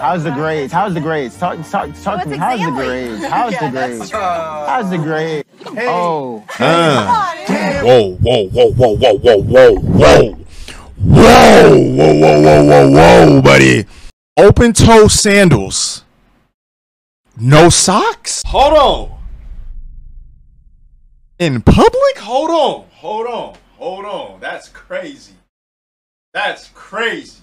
How's the grades? How's the grades? Talk, talk, talk to me. How's the grades? How's the grades? How's the grades? Oh, Whoa, whoa, whoa, whoa, whoa, whoa, whoa, whoa. Whoa, whoa, whoa, whoa, whoa, whoa, buddy. Open toe sandals. No socks? Hold on. In public? Hold on. Hold on. Hold on. That's crazy. That's crazy.